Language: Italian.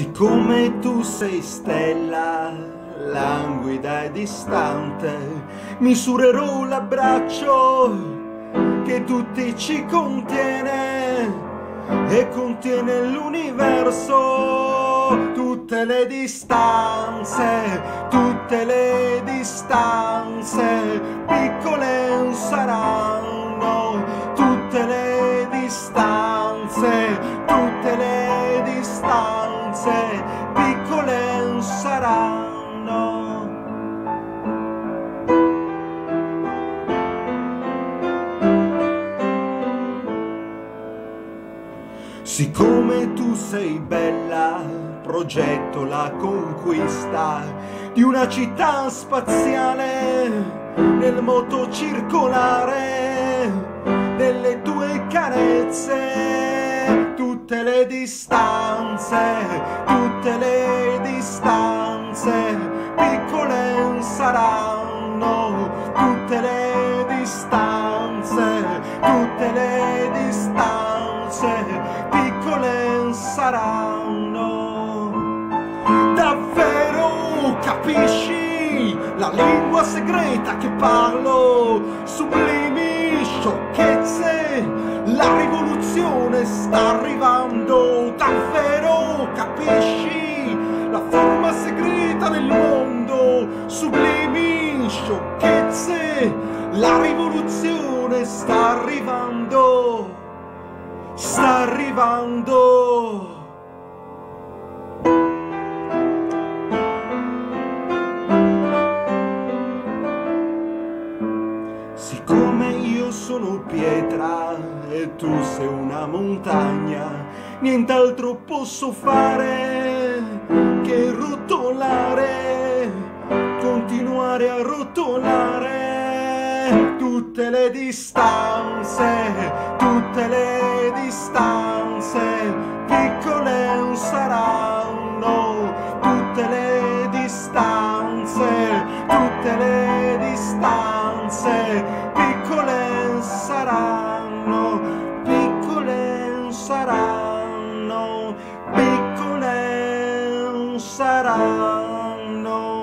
Siccome tu sei stella, languida e distante, misurerò l'abbraccio che tutti ci contiene e contiene l'universo, tutte le distanze, tutte le distanze, piccole saranno, Siccome tu sei bella, progetto la conquista di una città spaziale nel moto circolare delle tue carezze, tutte le distanze, tutte le distanze, piccole saranno, tutte le distanze, tutte le distanze saranno. Davvero capisci la lingua segreta che parlo? Sublimi sciocchezze, la rivoluzione sta arrivando. Davvero capisci la forma segreta del mondo? Sublimi sciocchezze, la rivoluzione sta arrivando sta arrivando. Sono pietra e tu sei una montagna, nient'altro posso fare che rotolare, continuare a rotolare tutte le distanze, tutte le distanze, saranno, piccole saranno.